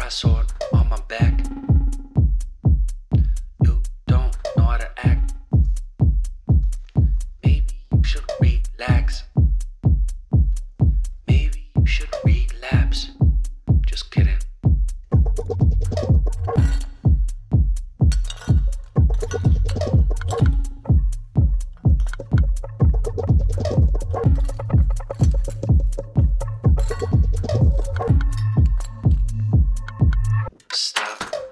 I saw it on my back.